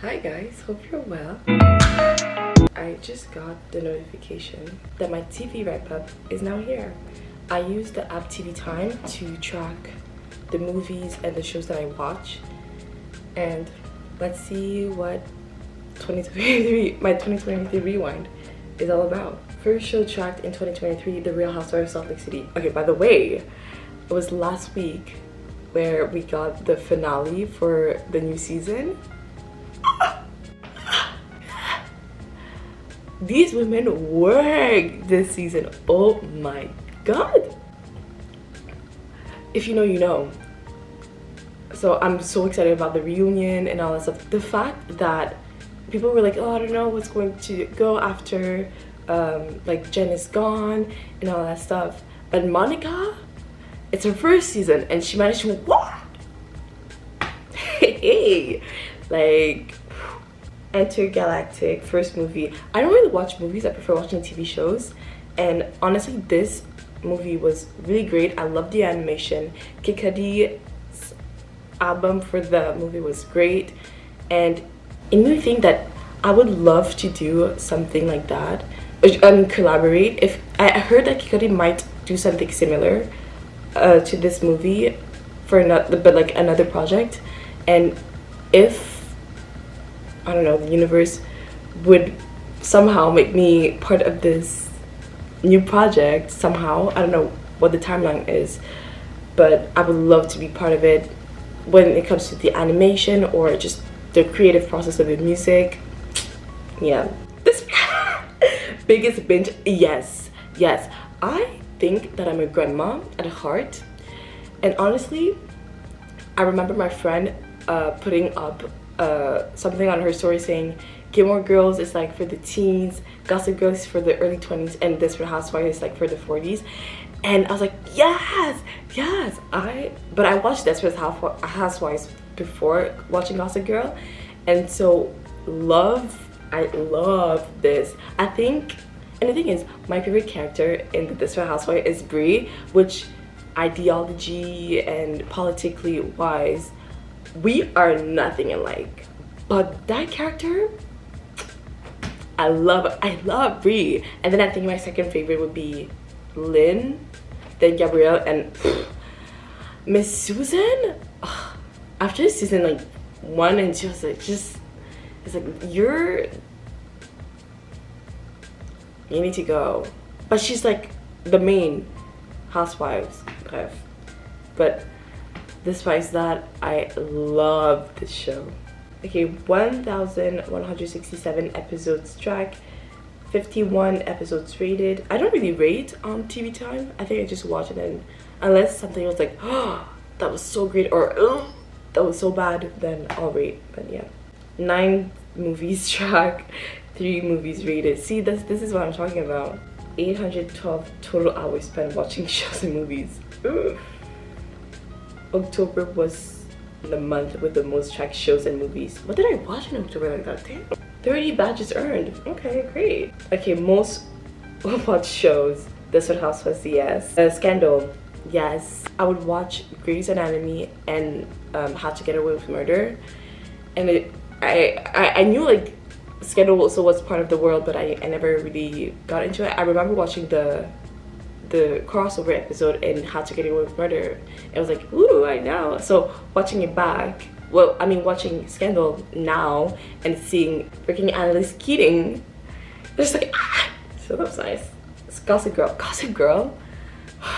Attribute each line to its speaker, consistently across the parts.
Speaker 1: Hi guys, hope you're well. I just got the notification that my TV wrap up is now here. I use the app TV Time to track the movies and the shows that I watch. And let's see what 2023, my 2023 rewind is all about. First show tracked in 2023, The Real Housewives of Salt Lake City. Okay, by the way, it was last week where we got the finale for the new season. These women work this season. Oh my god. If you know, you know. So I'm so excited about the reunion and all that stuff. The fact that people were like, oh, I don't know what's going to go after um, like Jen is gone and all that stuff. But Monica, it's her first season and she managed to what? hey, like Entergalactic first movie. I don't really watch movies. I prefer watching TV shows. And honestly, this movie was really great. I love the animation. Kid Cudi's album for the movie was great. And it made me think that I would love to do something like that and collaborate. If I heard that Kid Cudi might do something similar uh, to this movie for another, but like another project, and if I don't know, the universe would somehow make me part of this new project somehow. I don't know what the timeline is, but I would love to be part of it when it comes to the animation or just the creative process of the music. Yeah. This biggest binge, yes, yes. I think that I'm a grandma at heart. And honestly, I remember my friend uh, putting up uh, something on her story saying Gilmore Girls is like for the teens, Gossip Girl is for the early 20s, and Desperate Housewives is like for the 40s. And I was like, yes, yes. I but I watched Desperate Housewives before watching Gossip Girl, and so love. I love this. I think, and the thing is, my favorite character in the Desperate Housewives is Bree, which ideology and politically wise we are nothing alike. But that character, I love I love Bree. And then I think my second favorite would be Lynn, then Gabrielle, and Miss Susan. After season like one and two, was like just it's like you're you need to go. But she's like the main housewives, But Despite that, I love this show. Okay, 1,167 episodes track, 51 episodes rated. I don't really rate on TV time. I think I just watch it and unless something was like, oh, that was so great or oh, that was so bad, then I'll rate. But yeah, nine movies track, three movies rated. See, this this is what I'm talking about. 812 total hours spent watching shows and movies. Ooh. October was the month with the most tracked shows and movies. What did I watch in October like that? Damn. 30 badges earned. Okay, great. Okay, most watched shows. This One House was yes. Uh, Scandal, yes. I would watch Grey's Anatomy and um, How to Get Away with Murder. And it, I, I, I knew like Scandal also was part of the world, but I, I never really got into it. I remember watching the the crossover episode in How to Get Away with Murder. It was like, ooh, I know. So watching it back, well, I mean, watching Scandal now and seeing freaking Annalise Keating, just like, ah! So that was nice. It's Gossip Girl. Gossip Girl,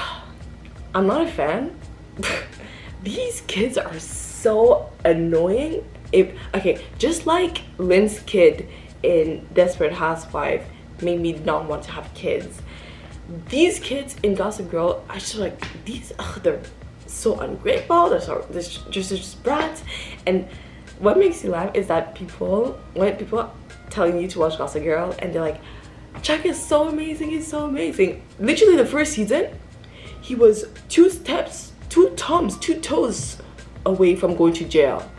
Speaker 1: I'm not a fan. These kids are so annoying. If Okay, just like Lynn's kid in Desperate Housewife made me not want to have kids these kids in Gossip Girl I just like these. Ugh, they're so ungrateful. They're so they're just, they're just brats. And what makes you laugh is that people when people telling you to watch Gossip Girl and they're like, Chuck is so amazing. He's so amazing. Literally the first season, he was two steps, two thumbs, two toes away from going to jail.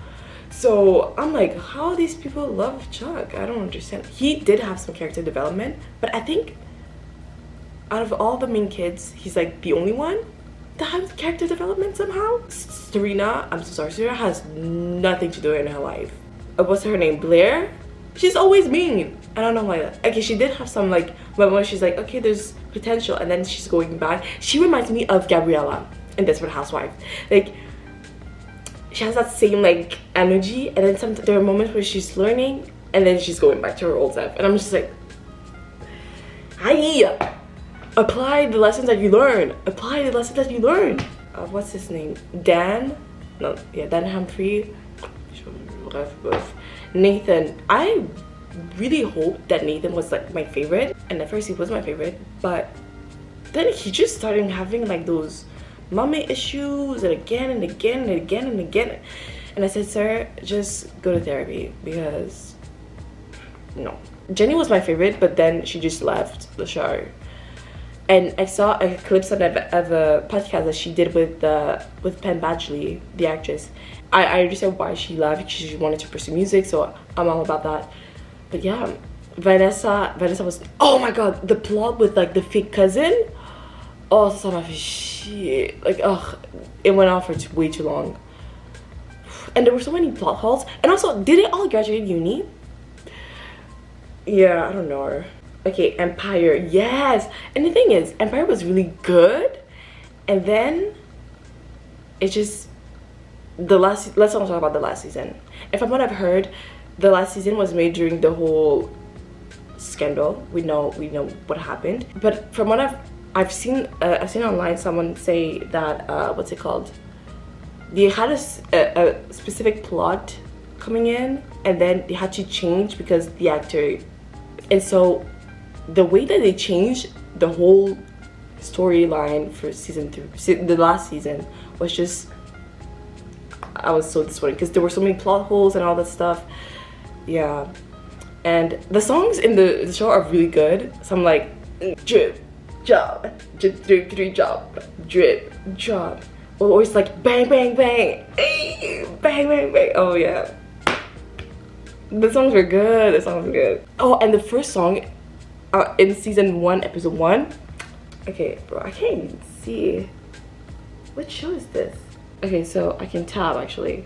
Speaker 1: So I'm like, how these people love Chuck? I don't understand. He did have some character development, but I think out of all the main kids, he's like the only one that has character development somehow. Serena, I'm so sorry, Serena has nothing to do in her life. uh, what's her name, Blair? She's always mean. I don't know why. Okay, she did have some like when she's like, okay, there's potential, and then she's going back. She reminds me of Gabriella in Desperate Housewives. Like she has that same like energy, and then some there are moments where she's learning, and then she's going back to her old self, and I'm just like, hi, apply the lessons that you learn. Apply the lessons that you learn. Uh, what's his name? Dan? No, yeah, Dan Humphrey. Nathan. I really hoped that Nathan was like my favorite, and at first he was my favorite, but then he just started having like those mommy issues and again and again and again and again. And I said, sir, just go to therapy because no. Jenny was my favorite, but then she just left the show. And I saw a clip of, of a podcast that she did with the with Penn Badgley, the actress. I, I understand why she left. She wanted to pursue music, so I'm all about that. But yeah, Vanessa, Vanessa was. Oh my god, the plot with like the fake cousin. Oh, son of shit! Like, ugh, it went on for way too long. And there were so many plot holes. And also, did they all graduate uni? Yeah, I don't know. Okay, Empire, yes. And the thing is, Empire was really good, and then it just the last. Let's not talk about the last season. And from what I've heard, the last season was made during the whole scandal. We know we know what happened, but from what I've I've seen uh, I've seen online someone say that uh, what's it called? They had a, a, a specific plot coming in, and then they had to change because the actor, and so the way that they changed the whole storyline for season three, the last season was just I was so disappointed because there were so many plot holes and all that stuff. Yeah, and the songs in the, the show are really good. So I'm like, drip, job, drip, drip, drip, job, drip, job. Or always like bang, bang, bang, eh, bang, bang, bang. Oh yeah. The songs were good. The songs were good. Oh, and the first song uh, in season one, episode one. Okay, bro, I can't even see. What show is this? Okay, so I can tab actually.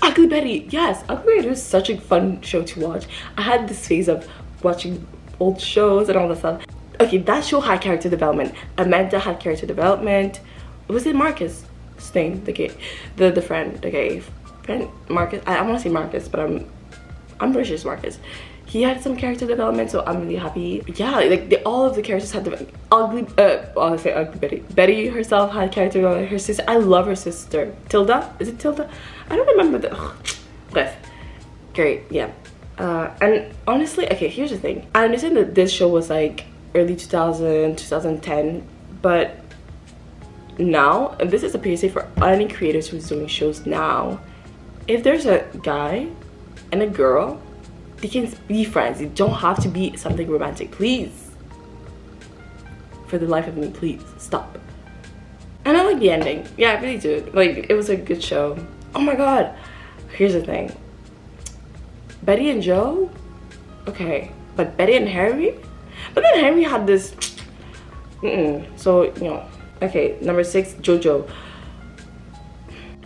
Speaker 1: Ugly Betty, yes, Ugly Betty was such a fun show to watch. I had this phase of watching old shows and all that stuff. Okay, that show had character development. Amanda had character development. Was it Marcus? Name, the gay, the the friend, the gay friend, Marcus. I, I want to say Marcus, but I'm I'm it's Marcus he had some character development so i'm really happy. Yeah like the, all of the characters had the ugly uh i'll say ugly betty. Betty herself had character development. Her sister i love her sister. Tilda? Is it tilda? I don't remember the ugh. great yeah. Uh and honestly okay here's the thing. I understand that this show was like early 2000 2010 but now and this is a PSA for any creators who's doing shows now if there's a guy and a girl they can be friends. You don't have to be something romantic. Please. For the life of me please. Stop. And i like the ending. Yeah i really do. Like it was a good show. Oh my god. Here's the thing. Betty and joe? Okay. But betty and harry? But then harry had this mm -mm. so you know okay number six jojo.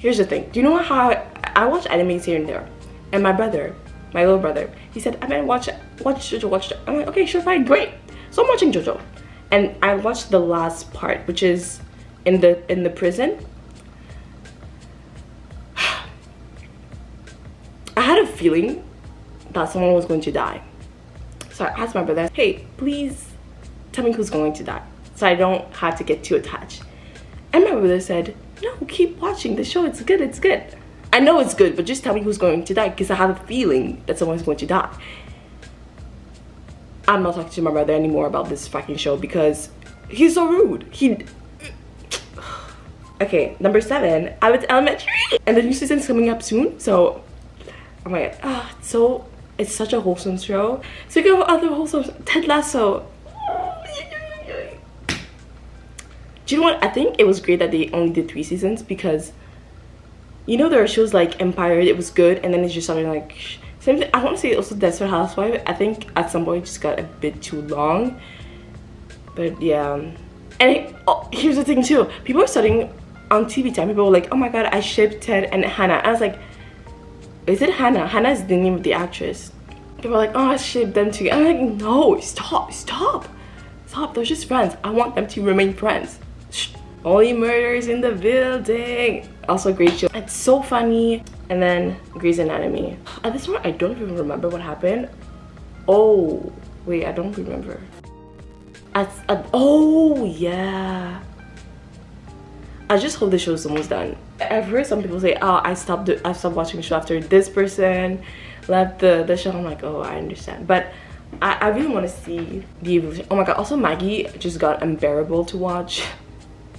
Speaker 1: Here's the thing. Do you know how i, I watch animes here and there? And my brother my little brother, he said, I mean, watch, watch JoJo, watch JoJo. I'm like, okay, sure, fine, great. So I'm watching JoJo. And I watched the last part, which is in the in the prison. I had a feeling that someone was going to die. So I asked my brother, hey, please tell me who's going to die. So I don't have to get too attached. And my brother said, no, keep watching the show. It's good, it's good. I know it's good, but just tell me who's going to die because I have a feeling that someone's going to die. I'm not talking to my brother anymore about this fucking show because he's so rude. He. Okay, number seven, Abbott Elementary. And the new season's coming up soon, so. Oh my god. Ah, oh, so. It's such a wholesome show. Speaking of other wholesome, Ted Lasso. Do you know what? I think it was great that they only did three seasons because you know there are shows like Empire, it was good, and then it's just something like same thing. I want to say also Desperate Housewife. I think at some point it just got a bit too long. But yeah, um, and it, oh, here's the thing too. People are starting on TV time. People were like, "Oh my god, I shipped Ted and Hannah." I was like, is it Hannah? Hannah is the name of the actress. People were like, oh, I ship them together. I'm like, no, stop, stop, stop. They're just friends. I want them to remain friends. Only murders in the building. Also, great show. It's so funny. And then Grey's Anatomy. At this point, I don't even remember what happened. Oh, wait, I don't remember. At, at, oh, yeah. I just hope the show is almost done. I've heard some people say, oh, I stopped I stopped watching the show after this person left the, the show. I'm like, oh, I understand. But I, I really want to see the evolution. Oh my god, also Maggie just got unbearable to watch.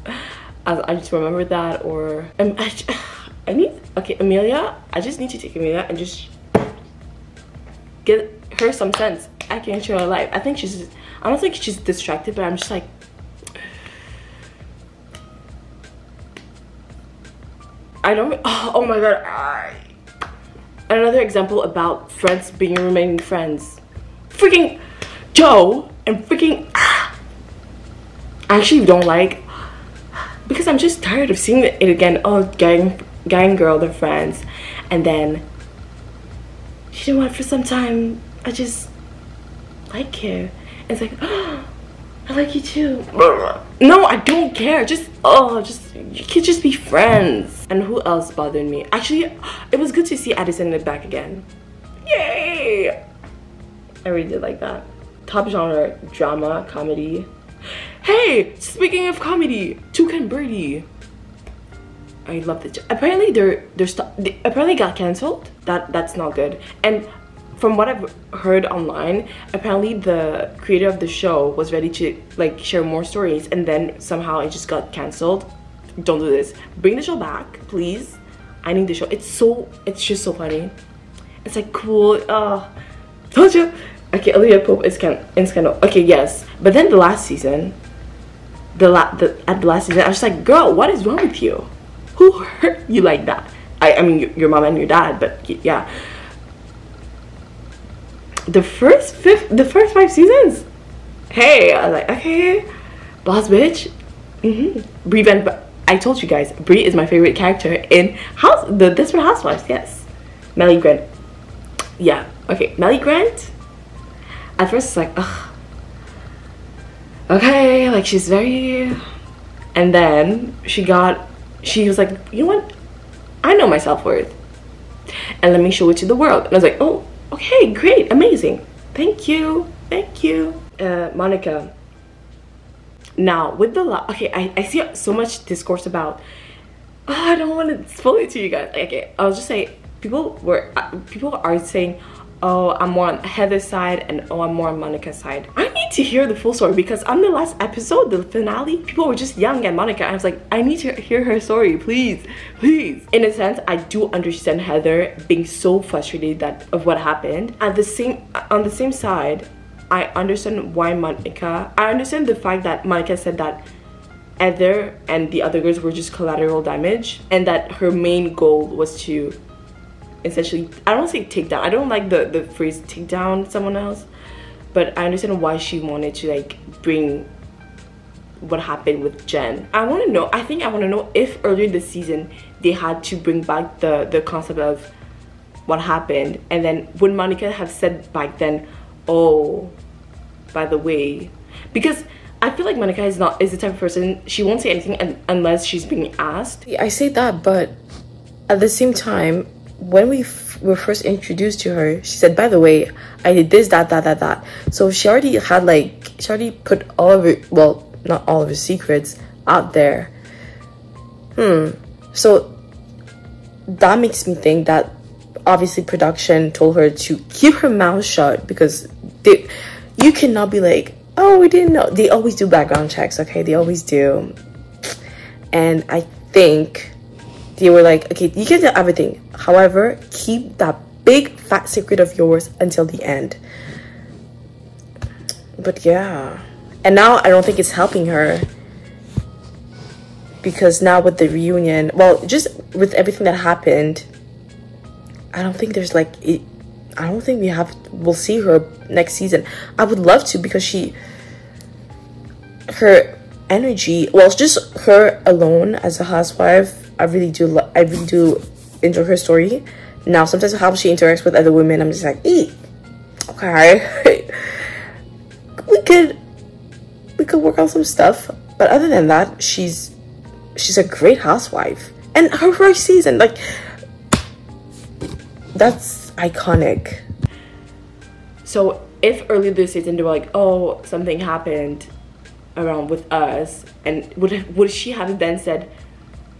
Speaker 1: I, I just remember that or um, I, I need, okay, Amelia, I just need to take Amelia and just get her some sense. I can show her life. I think she's, I don't think she's distracted, but I'm just like, I don't. Oh, oh my god. I, another example about friends being remaining friends. Freaking Joe and freaking. I actually don't like because I'm just tired of seeing it again. Oh, gang, gang girl, they're friends, and then you know what? For some time, I just like her. It's like. Oh, I like you too. No, I don't care. Just, oh, just, you can just be friends. And who else bothered me? Actually, it was good to see Addison in the back again. Yay! I really did like that. Top genre, drama, comedy. Hey, speaking of comedy, Tuca & Bertie. I love it. Apparently, they're they're they apparently got cancelled. That that's not good. And from what I've heard online, apparently the creator of the show was ready to like share more stories and then somehow it just got cancelled. Don't do this. Bring the show back, please. I need the show. It's so it's just so funny. It's like cool. Uh told you. Okay, Olivia Pope is can in scandal. Okay, yes. But then the last season, the la the at the last season, I was just like, girl, what is wrong with you? Who hurt you like that? I I mean your mom and your dad, but yeah. The first fifth the first five seasons? Hey i was like okay boss bitch. Mm-hmm. Bree van i told you guys Bree is my favorite character in house the desperate housewives yes. Mellie Grant. Yeah okay Mellie Grant. At first it's like ugh okay like she's very and then she got she was like you know what i know my self-worth and let me show it to the world and i was like oh Okay, great, amazing. Thank you, thank you. Uh, Monica. Now, with the, okay, I, I see so much discourse about, oh, I don't want to spoil it to you guys. Okay, I'll just say, people were, uh, people are saying, oh, I'm more on Heather's side and oh, I'm more on Monica's side. I need to hear the full story because on the last episode, the finale, people were just yelling at Monica. I was like, I need to hear her story, please, please. In a sense, I do understand Heather being so frustrated that of what happened. At the same, on the same side, I understand why Monica, I understand the fact that Monica said that Heather and the other girls were just collateral damage and that her main goal was to essentially I don't say take down I don't like the the phrase take down someone else but I understand why she wanted to like bring what happened with Jen I want to know I think I want to know if earlier this season they had to bring back the the concept of what happened and then would Monica have said back then oh by the way because I feel like Monica is not is the type of person she won't say anything unless she's being asked.
Speaker 2: I say that, but at the same time, when we were first introduced to her, she said, by the way, I did this, that, that, that, that. So she already had like, she already put all of her, well, not all of her secrets out there. Hmm. So that makes me think that obviously production told her to keep her mouth shut because they, you cannot be like, oh, we didn't know. They always do background checks, okay? They always do. And I think they were like, okay, you can tell everything. However, keep that big fat secret of yours until the end. But yeah. And now I don't think it's helping her. Because now with the reunion, well, just with everything that happened, I don't think there's like it, I don't think we have we'll see her next season. I would love to because she her energy, well, just her alone as a housewife I really do I really do enjoy her story Now, sometimes how she interacts with other women, I'm just like, eat. Okay, we could we could work on some stuff, but other than that, she's she's a great housewife. And her first season, like that's iconic.
Speaker 1: So if earlier this season they were like, oh, something happened around with us, and would would she have then said,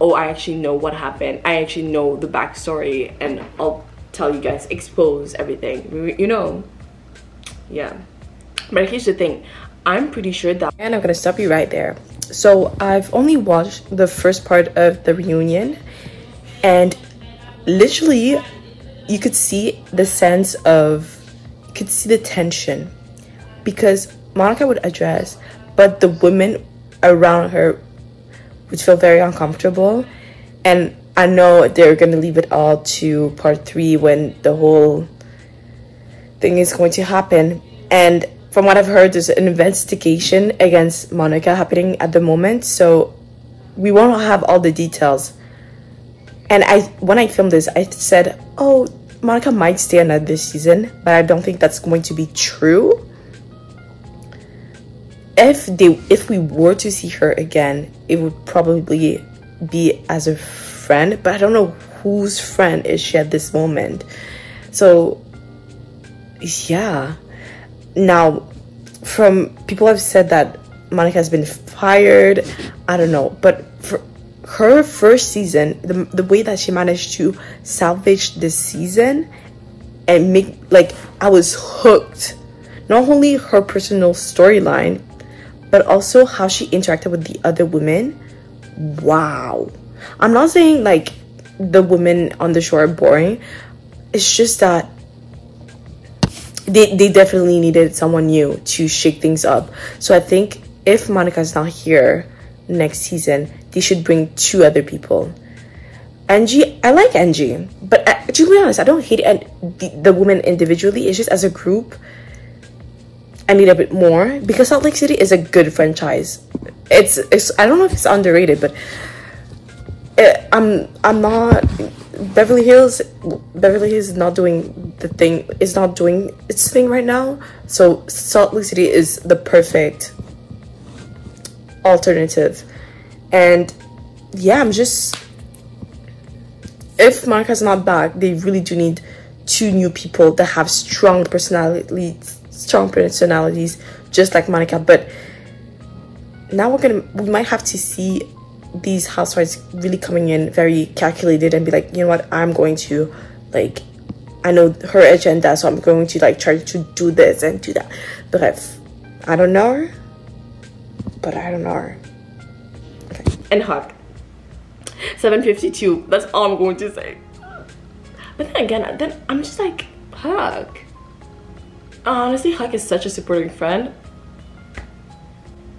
Speaker 1: oh, I actually know what happened. I actually know the backstory, and I'll tell you guys, expose everything. You know, yeah. But here's the thing, I'm pretty sure that.
Speaker 2: And I'm gonna stop you right there. So I've only watched the first part of the reunion, and literally, you could see the sense of, you could see the tension, because Monica would address, but the women around her would feel very uncomfortable, and I know they're gonna leave it all to part three when the whole thing is going to happen, and from what I've heard, there's an investigation against Monica happening at the moment. So we won't have all the details. And I, when I filmed this, I said, "Oh, Monica might stay another season, but I don't think that's going to be true." If they, if we were to see her again, it would probably be as a friend, but I don't know whose friend is she at this moment. So, yeah. Now from people have said that monica has been fired. I don't know but for her first season the, the way that she managed to salvage this season and make like i was hooked. Not only her personal storyline but also how she interacted with the other women wow i'm not saying like the women on the show are boring it's just that they, they definitely needed someone new to shake things up. So I think if Monica's not here next season, they should bring two other people. Angie, I like Angie, but uh, to be honest, I don't hate the, the women individually. It's just as a group, I need a bit more because Salt Lake City is a good franchise. It's, it's I don't know if it's underrated, but it, uh, I'm I'm not Beverly Hills Beverly Hills is not doing the thing is not doing its thing right now. So Salt Lake City is the perfect alternative. And yeah, I'm just if Monica's not back, they really do need two new people that have strong personalities strong personalities just like Monica. But now we're gonna we might have to see these housewives really coming in very calculated and be like, you know what, I'm going to like I know her agenda, so I'm going to like try to do this and do that. But I've, I don't know her, but I don't know her.
Speaker 1: Okay. And Huck. 752. That's all I'm going to say. But then again, then I'm just like, Huck. Honestly, Huck is such a supporting friend.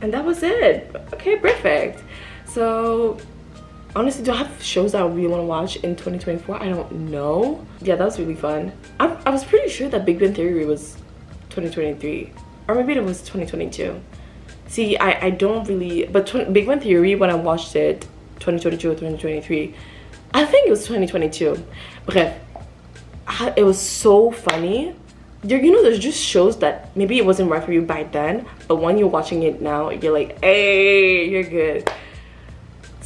Speaker 1: And that was it. Okay, perfect. So honestly do i have shows that i really want to watch in 2024 i don't know. Yeah that was really fun. I, I was pretty sure that big bang theory was 2023 or maybe it was 2022 see i i don't really but big bang theory when i watched it 2022 or 2023 i think it was 2022 bref it was so funny you know there's just shows that maybe it wasn't right for you by then but when you're watching it now you're like hey you're good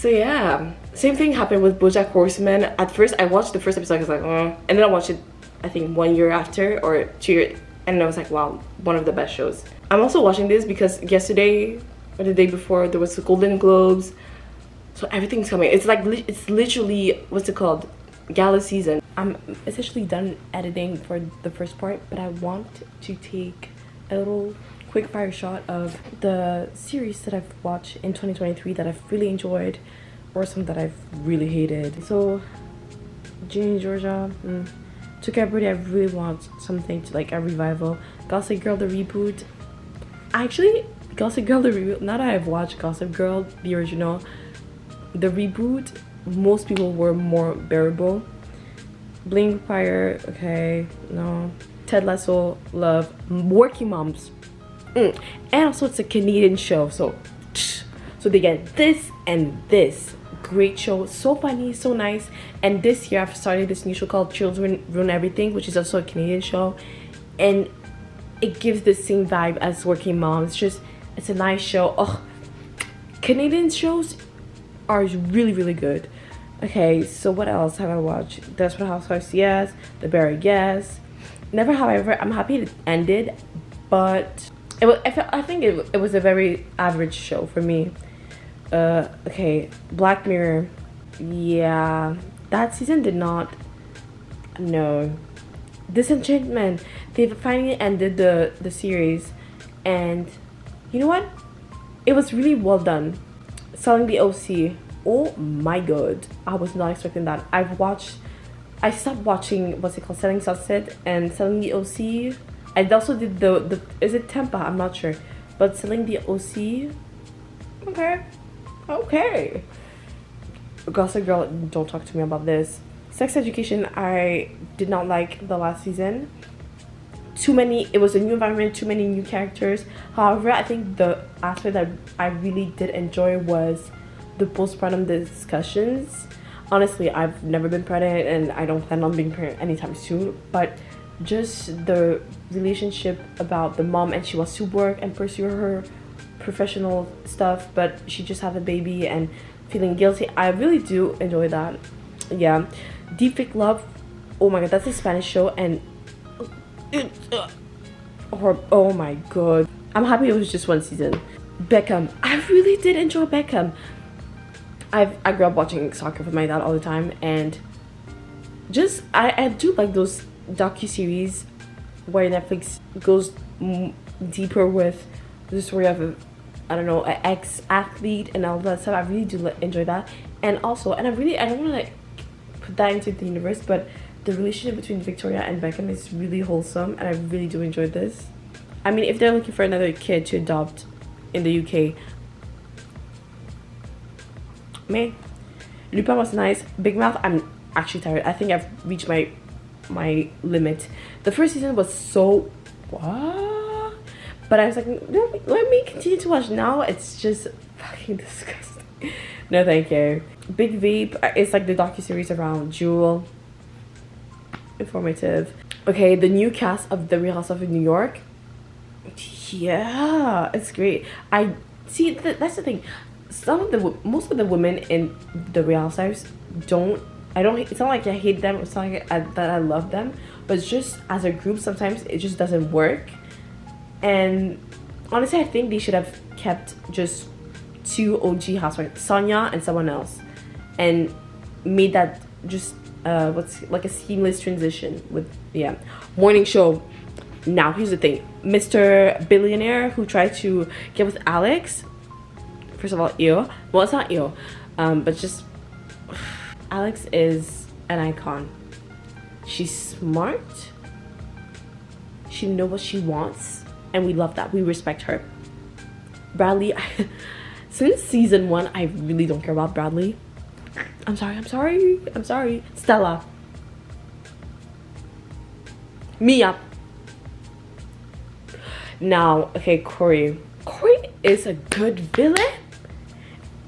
Speaker 1: so yeah, same thing happened with BoJack Horseman. At first, I watched the first episode. I was like, oh. and then I watched it. I think one year after or two years, and I was like, wow, one of the best shows. I'm also watching this because yesterday or the day before there was the Golden Globes, so everything's coming. It's like it's literally what's it called, gala season. I'm essentially done editing for the first part, but I want to take a little quick fire shot of the series that I've watched in 2023 that I've really enjoyed or some that I've really hated. So, Ginny Georgia, mm, Tuca & Bertie, I really want something to like a revival. Gossip Girl, the reboot. Actually, Gossip Girl, the reboot, now that I've watched Gossip Girl, the original, the reboot, most people were more bearable. Bling Fire, okay, no. Ted Lasso, love. Workin' Moms, Mm. And also it's a Canadian show, so so they get this and this. great show, so funny, so nice. And this year I've started this new show called Children Ruin Everything, which is also a Canadian show, and it gives the same vibe as Workin' Moms. It's just it's a nice show. Oh, Canadian shows are really really good. Okay, so what else have I watched? Desperate Housewives, yes. The Bear, yes. Never Have I Ever. I'm happy it ended, but it was. I, felt, I think it, it was a very average show for me. Uh, okay, Black Mirror. Yeah, that season did not. No, Disenchantment. They finally ended the the series, and you know what? It was really well done. Selling the OC. Oh my god, I was not expecting that. I've watched. I stopped watching what's it called, Selling Sunset and Selling the OC. I also did the the is it Tampa? I'm not sure, but Selling the OC. Okay, okay. Gossip Girl, don't talk to me about this. Sex Education, I did not like the last season. Too many, it was a new environment, too many new characters. However, I think the aspect that I really did enjoy was the postpartum discussions. Honestly, I've never been pregnant and I don't plan on being pregnant anytime soon, but just the relationship about the mom and she wants to work and pursue her professional stuff, but she just had a baby and feeling guilty. I really do enjoy that. Yeah. Deep Fake Love. Oh my god, that's a Spanish show and uh, or oh my god. I'm happy it was just one season. Beckham. I really did enjoy Beckham. I've I grew up watching soccer with my dad all the time and just I, I do like those docu series where Netflix goes deeper with the story of a I don't know an ex athlete and all that stuff. I really do enjoy that, and also and I really I don't want to like put that into the universe, but the relationship between Victoria and Beckham is really wholesome, and I really do enjoy this. I mean, if they're looking for another kid to adopt in the UK, me, Lupin was nice. Big Mouth, I'm actually tired. I think I've reached my my limit. The first season was so what? But I was like, let me continue to watch now. It's just fucking disgusting. no, thank you. Big Vape uh, It's like the docu series around JUUL. Informative. Okay, the new cast of The Real House of New York. Yeah, it's great. I see. Th that's the thing. Some of the most of the women in The Real Housewives don't I don't. It's not like I hate them. It's not like I, that I love them. But it's just as a group, sometimes it just doesn't work. And honestly, I think they should have kept just two OG housewives, Sonja and someone else, and made that just uh, what's like a seamless transition with yeah morning show. Now here's the thing, Mr. Billionaire who tried to get with Alex. First of all, ew. Well, it's not ew, um, but just Alex is an icon. She's smart. She knows what she wants, and we love that. We respect her. Bradley, since season one, I really don't care about Bradley. I'm sorry, I'm sorry, I'm sorry. Stella. Mia. Now, okay, Corey. Corey is a good villain.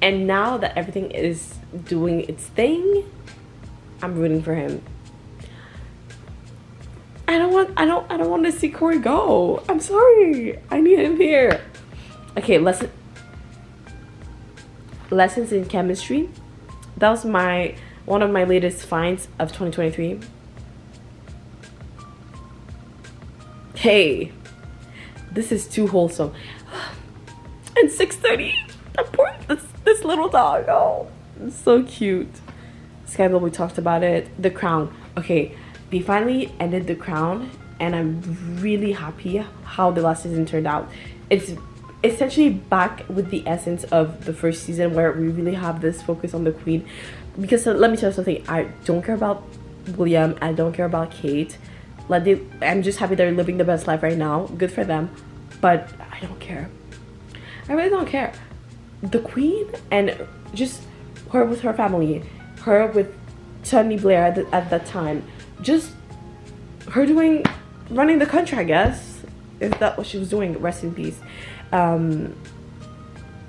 Speaker 1: And now that everything is doing its thing, I'm rooting for him. I don't want I don't I don't want to see Corey go. I'm sorry. I need him here. Okay, lesson lessons in chemistry. That was my one of my latest finds of 2023. Hey, this is too wholesome. And 6:30. That poor this, this little dog. Oh so cute. Scandal, we talked about it. The Crown. Okay, they finally ended The Crown, and I'm really happy how the last season turned out. It's essentially back with the essence of the first season where we really have this focus on the queen. Because uh, let me tell you something, I don't care about William, I don't care about Kate. Like they, I'm just happy they're living the best life right now. Good for them. But I don't care. I really don't care. The queen and just her with her family, her with Tony Blair at, the, at that time, just her doing, running the country, I guess. Is that what she was doing? Rest in peace. Um,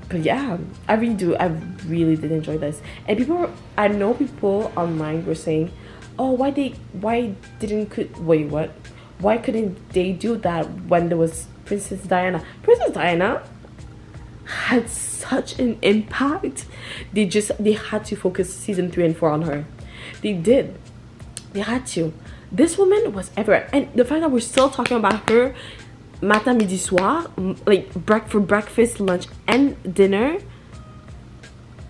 Speaker 1: but yeah, I really do. I really did enjoy this. And people, were, I know people online were saying, "Oh, why they, why didn't could wait what? Why couldn't they do that when there was Princess Diana? Princess Diana had such an impact. They just they had to focus season three and four on her. They did. They had to. This woman was everywhere, and the fact that we're still talking about her matin, midi, soir, like break for breakfast, lunch, and dinner,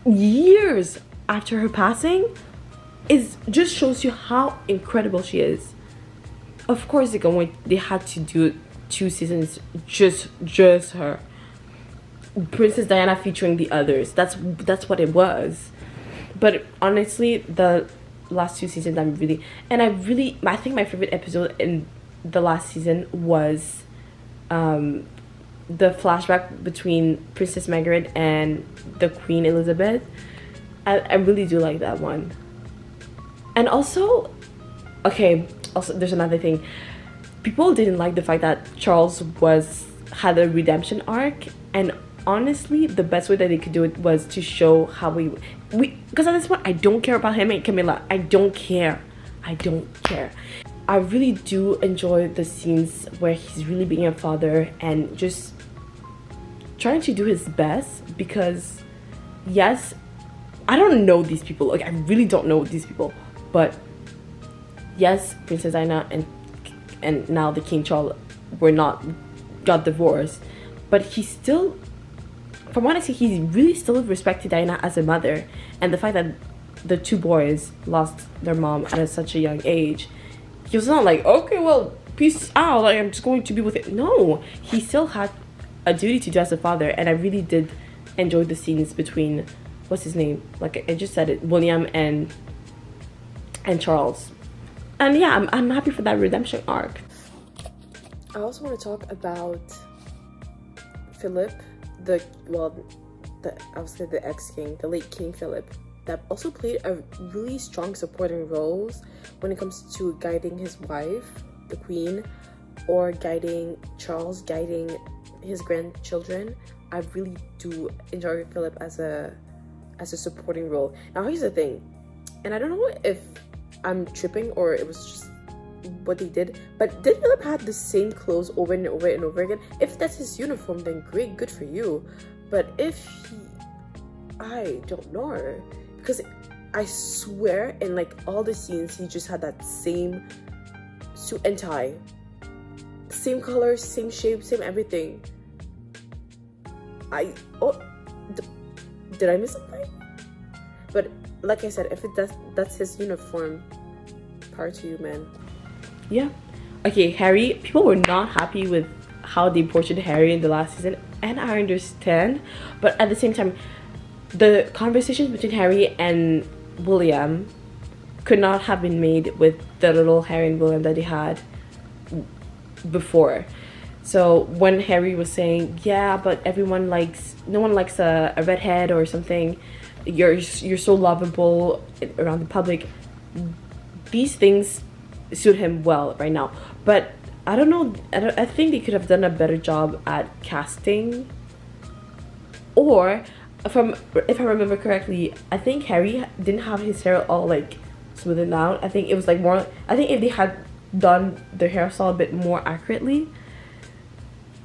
Speaker 1: years after her passing, is just shows you how incredible she is. Of course, they going they had to do two seasons just just her. Princess Diana featuring the others. That's that's what it was. But honestly, the last two seasons I'm really and I really I think my favorite episode in the last season was um the flashback between Princess Margaret and the Queen Elizabeth. I, I really do like that one. And also, okay, also there's another thing. People didn't like the fact that Charles was had a redemption arc and honestly the best way that they could do it was to show how we we because at this point I don't care about him and Camilla. I don't care. I don't care. I really do enjoy the scenes where he's really being a father and just trying to do his best because yes, I don't know these people. Like I really don't know these people, but yes, Princess Diana and and now the King Charles were not got divorced, but he still from what I see, he really still respected Diana as a mother, and the fact that the two boys lost their mom at such a young age, he was not like, okay, well, peace out, like I'm just going to be with it. No, he still had a duty to do as a father, and I really did enjoy the scenes between what's his name? Like I just said it, William and and Charles. And yeah, I'm I'm happy for that redemption arc. I also want to talk about Philip the well, the I was say the ex king, the late King Philip, that also played a really strong supporting roles when it comes to guiding his wife, the Queen, or guiding Charles, guiding his grandchildren. I really do enjoy Philip as a as a supporting role. Now here's the thing, and I don't know if I'm tripping or it was just what they did. But did Philip have the same clothes over and over and over again? If that's his uniform, then great, good for you. But if he, I don't know, because I swear in like all the scenes he just had that same suit and tie, same color, same shape, same everything. I oh, did I miss something? But like I said, if it does, that's his uniform. Power to you, man yeah. Okay harry people were not happy with how they portrayed harry in the last season and i understand but at the same time the conversations between harry and william could not have been made with the little harry and william that they had before. So when harry was saying yeah but everyone likes no one likes a, a redhead or something you're you're so lovable around the public these things suit him well right now. But I don't know. I, don't, I think they could have done a better job at casting. Or, from if I remember correctly, I think Harry didn't have his hair all like smoothed out. I think it was like more. I think if they had done the hairstyle a bit more accurately,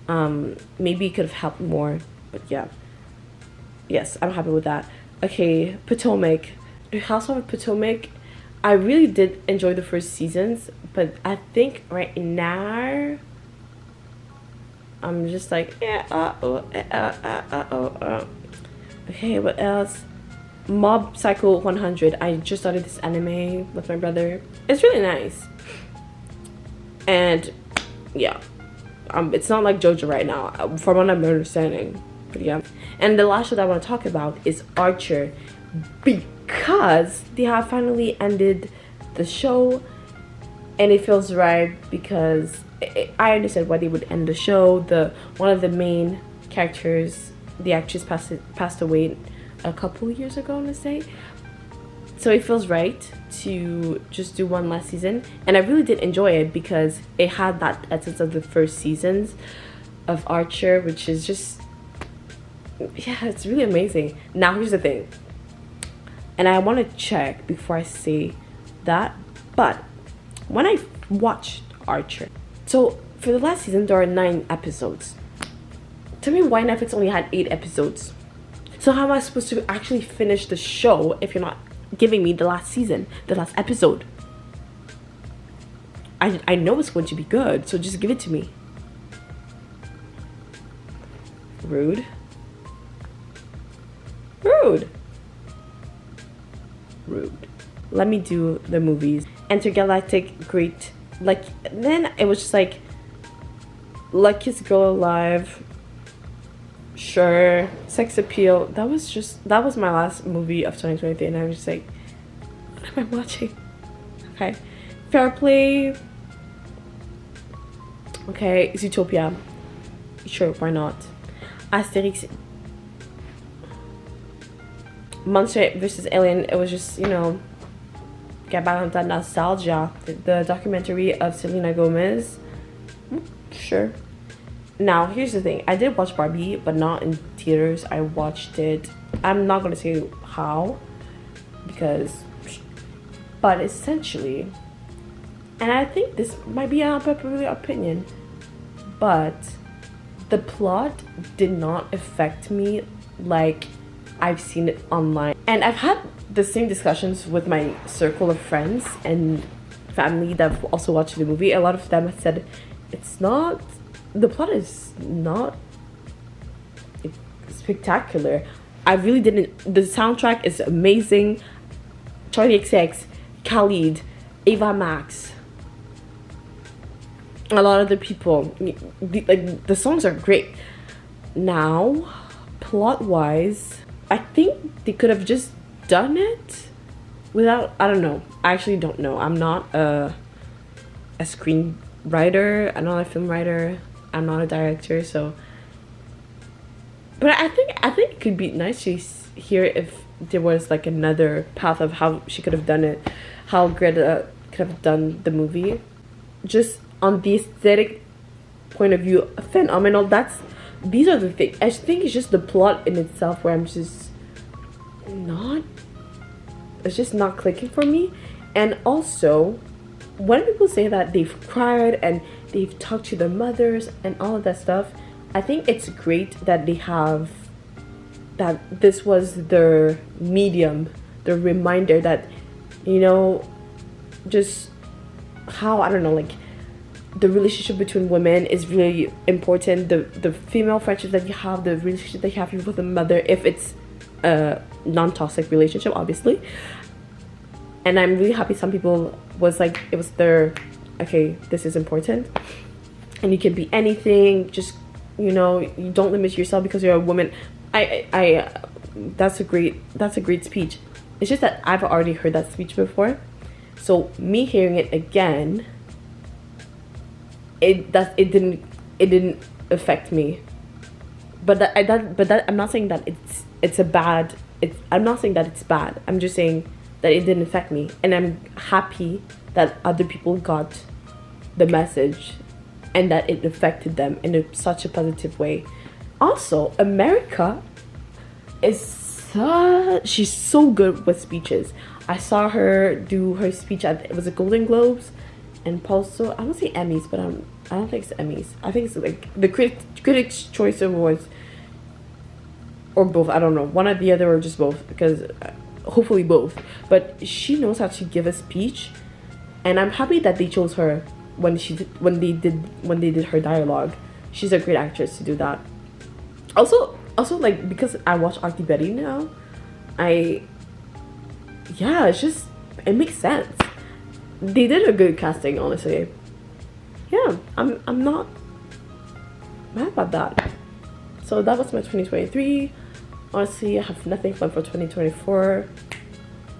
Speaker 1: um, maybe it could have helped more. But yeah, yes, I'm happy with that. Okay, Potomac. The House of Potomac I really did enjoy the first seasons, but I think right now I'm just like yeah, uh oh, uh, uh, uh, oh, uh. Okay, what else? Mob Psycho 100. I just started this anime with my brother. It's really nice, and yeah, um, it's not like JoJo right now, from what I'm understanding. But yeah, and the last show that I want to talk about is Archer. Be because they have finally ended the show and it feels right because it, I understand why they would end the show. The one of the main characters, the actress passed passed away a couple years ago, let's say. So it feels right to just do one last season, and I really did enjoy it because it had that essence of the first seasons of Archer, which is just yeah, it's really amazing. Now here's the thing, and I want to check before I say that. But when I watched Archer, so for the last season there are nine episodes. Tell me why Netflix only had eight episodes. So how am I supposed to actually finish the show if you're not giving me the last season, the last episode? I, I know it's going to be good, so just give it to me. Rude. Rude. Rude. Let me do the movies. Entergalactic, great. Like, then it was just like, Luckiest Girl Alive. Sure. Sex Appeal. That was just, that was my last movie of 2023, and I was just like, what am I watching? Okay. Fair Play. Okay, Zootopia. Sure, why not? Asterix. Monster vs. Alien, it was just, you know, get back on that nostalgia. The, documentary of Selena Gomez. Sure. Now, here's the thing. I did watch Barbie, but not in theaters. I watched it. I'm not going to say how, because, but essentially, and I think this might be an unpopular opinion, but the plot did not affect me like I've seen it online. And I've had the same discussions with my circle of friends and family that have also watched the movie. A lot of them have said it's not, the plot is not spectacular. I really didn't, the soundtrack is amazing. Charli XCX, Khalid, Ava Max, a lot of the people the, like the songs are great now plot wise i think they could have just done it without i don't know. I actually don't know. I'm not a a screenwriter. I'm not a film writer. I'm not a director so. But i think i think it could be nice to hear if there was like another path of how she could have done it how greta could have done the movie. Just on the aesthetic point of view phenomenal. That's these are the things i think it's just the plot in itself where i'm just not it's just not clicking for me and also when people say that they've cried and they've talked to their mothers and all of that stuff i think it's great that they have that this was their medium the reminder that you know just how i don't know like the relationship between women is really important. The the female friendship that you have, the relationship that you have with a mother, if it's a non-toxic relationship, obviously. And I'm really happy some people was like it was their okay, this is important. And you can be anything, just you know, you don't limit yourself because you're a woman. I I, I that's a great that's a great speech. It's just that I've already heard that speech before. So me hearing it again it that it didn't it didn't affect me but that I that but that I'm not saying that it's it's a bad it's I'm not saying that it's bad. I'm just saying that it didn't affect me. And I'm happy that other people got the message and that it affected them in a, such a positive way. Also America is so, she's so good with speeches. I saw her do her speech at it was a Golden Globes and also I don't say Emmys, but I'm I don't think it's Emmys. I think it's like the Crit- Critics' Choice Awards, or both. I don't know, one or the other, or just both, because uh, hopefully both. But she knows how to give a speech, and I'm happy that they chose her when she when they did when they did her dialogue. She's a great actress to do that. Also, also like because I watch Ugly Betty now, I yeah, it's just it makes sense they did a good casting, honestly. Yeah, I'm I'm not mad about that. So that was my 2023. Honestly, I have nothing planned for 2024.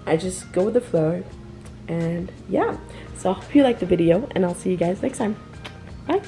Speaker 1: I just go with the flow. And yeah, so I hope you liked the video and I'll see you guys next time. Bye.